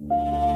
you